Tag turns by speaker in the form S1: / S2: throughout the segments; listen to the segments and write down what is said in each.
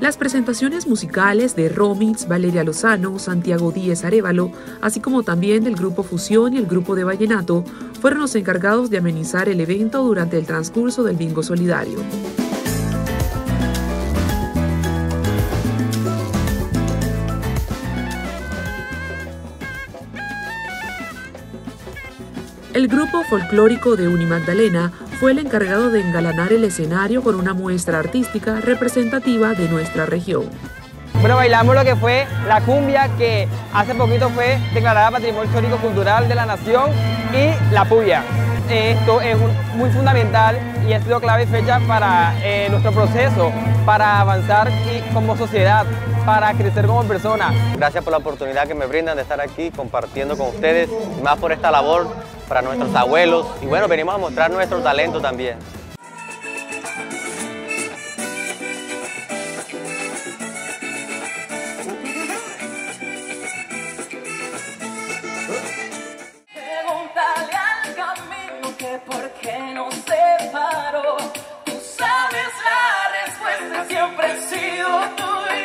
S1: Las presentaciones musicales de Romix, Valeria Lozano, Santiago Díez Arevalo, así como también del grupo Fusión y el grupo de Vallenato, fueron los encargados de amenizar el evento durante el transcurso del Bingo Solidario. El grupo folclórico de Unimagdalena fue el encargado de engalanar el escenario con una muestra artística representativa de nuestra región.
S2: Bueno, bailamos lo que fue la cumbia, que hace poquito fue declarada Patrimonio Histórico Cultural de la Nación, y la puya. Esto es muy fundamental y ha sido clave y fecha para eh, nuestro proceso, para avanzar y, como sociedad, para crecer como persona.
S3: Gracias por la oportunidad que me brindan de estar aquí compartiendo con ustedes, y más por esta labor para nuestros abuelos. Y bueno, venimos a mostrar nuestro talento también.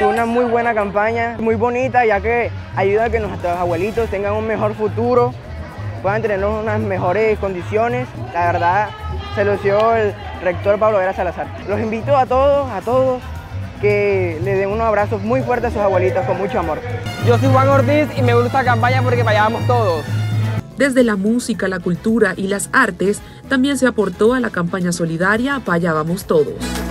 S2: Una muy buena campaña, muy bonita, ya que ayuda a que nuestros abuelitos tengan un mejor futuro puedan tener unas mejores condiciones. La verdad, se lo dio el rector Pablo Vera Salazar. Los invito a todos, a todos, que le den unos abrazos muy fuertes a sus abuelitos con mucho amor. Yo soy Juan Ortiz y me gusta la campaña porque vayamos todos.
S1: Desde la música, la cultura y las artes, también se aportó a la campaña solidaria Vayábamos Todos.